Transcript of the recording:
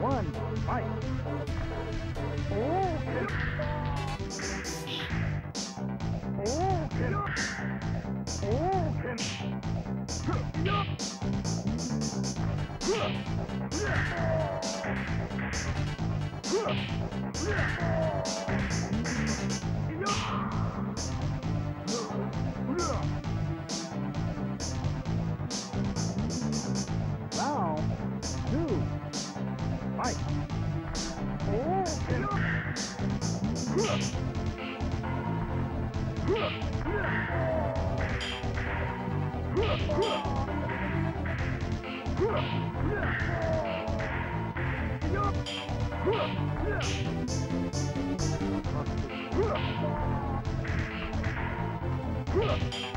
One, fight! Okay! sucks. Huh.